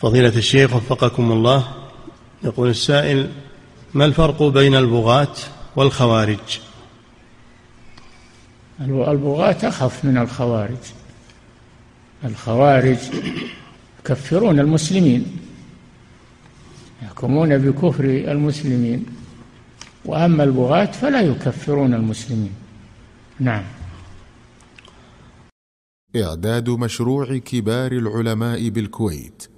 فضيلة الشيخ وفقكم الله يقول السائل ما الفرق بين البغاة والخوارج؟ البغاة أخف من الخوارج. الخوارج يكفرون المسلمين يحكمون بكفر المسلمين وأما البغاة فلا يكفرون المسلمين. نعم. إعداد مشروع كبار العلماء بالكويت.